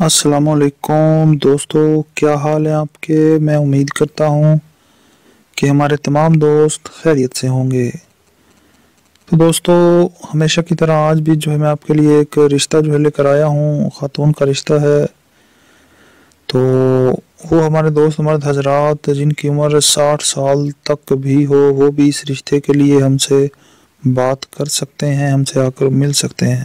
السلام علیکم دوستو، کیا حال ہے آپ کے؟ میں امید کرتا ہوں کہ ہمارے تمام دوست خیریت سے ہوں گے۔ تو دوستو، ہمیشہ کی طرح آج بھی جو ہے میں آپ کے لیے ایک رشتہ جو ہے لے کر آیا ہوں، خاتون کا رشتہ ہے۔ تو وہ ہمارے دوست مرد حضرات، جن کی عمر ساٹھ سال تک بھی ہو، وہ بھی اس رشتے کے لیے ہم سے بات کر سکتے ہیں، ہم سے آ کر مل سکتے ہیں۔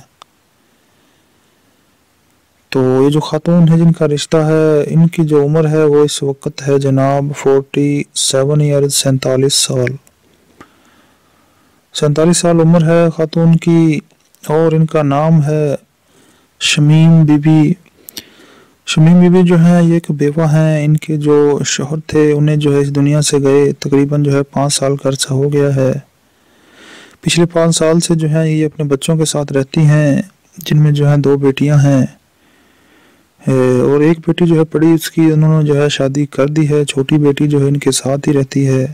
تو یہ جو خاتون ہے جن کا رشتہ ہے، ان کی جو عمر ہے وہ اس وقت ہے جناب فورٹی سیون ایئر سینتالیس سال۔ سینتالیس سال عمر ہے خاتون کی اور ان کا نام ہے شمیم بی بی شمیم بی بی جو ہیں، یہ ایک بیوہ ہیں۔ ان کے جو شوہر تھے، انہیں جو ہے اس دنیا سے گئے۔ تقریباً جو ہے پانچ سال کا عرصہ ہو گیا ہے۔ پچھلے پانچ سال سے جو ہے یہ اپنے بچوں کے ساتھ رہتی ہیں، جن میں جو ہیں دو بیٹیاں ہیں۔ اور ایک بیٹی جو ہے پڑی اس کی انہوں نے جو ہے شادی کر دی ہے۔ چھوٹی بیٹی جو ہے ان کے ساتھ ہی رہتی ہے۔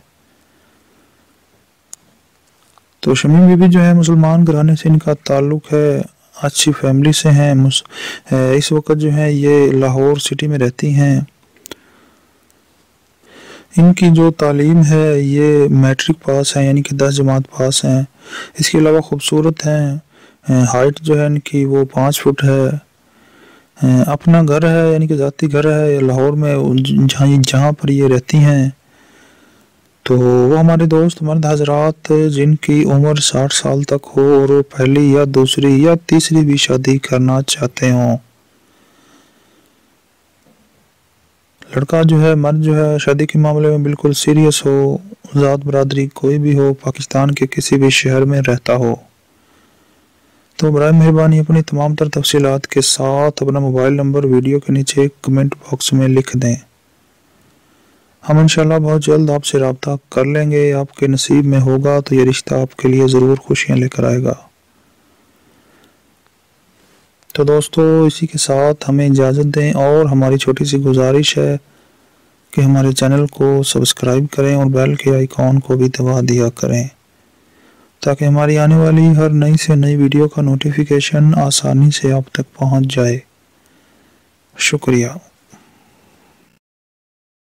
تو شمیم بی بی جو ہے مسلمان گھرانے سے ان کا تعلق ہے، اچھی فیملی سے ہیں۔ اس وقت جو ہے یہ لاہور سٹی میں رہتی ہیں۔ ان کی جو تعلیم ہے، یہ میٹرک پاس ہیں یعنی کہ دس جماعت پاس ہیں۔ اس کے علاوہ خوبصورت ہیں۔ ہائٹ جو ہے ان کی وہ پانچ فٹ ہے۔ اپنا گھر ہے یعنی کہ ذاتی گھر ہے لاہور میں، جہاں جہاں پر یہ رہتی ہیں۔ تو وہ ہمارے دوست مرد حضرات، جن کی عمر ساٹھ سال تک ہو اور وہ پہلی یا دوسری یا تیسری بھی شادی کرنا چاہتے ہوں۔ لڑکا جو ہے، مرد جو ہے، شادی کے معاملے میں بالکل سیریس ہو، ذات برادری کوئی بھی ہو، پاکستان کے کسی بھی شہر میں رہتا ہو۔ تو برائے مہربانی اپنی تمام تر تفصیلات کے ساتھ اپنا موبائل نمبر ویڈیو کے نیچے کمنٹ باکس میں لکھ دیں۔ ہم انشاءاللہ بہت جلد آپ سے رابطہ کر لیں گے۔ آپ کے نصیب میں ہوگا تو یہ رشتہ آپ کے لیے ضرور خوشیاں لے کر آئے گا۔ تو دوستو، اسی کے ساتھ ہمیں اجازت دیں اور ہماری چھوٹی سی گزارش ہے کہ ہمارے چینل کو سبسکرائب کریں اور بیل کے آئیکن کو بھی دبا دیا کریں۔ تاکہ ہماری آنے والی ہر نئی سے نئی ویڈیو کا نوٹیفیکیشن آسانی سے آپ تک پہنچ جائے۔ شکریہ۔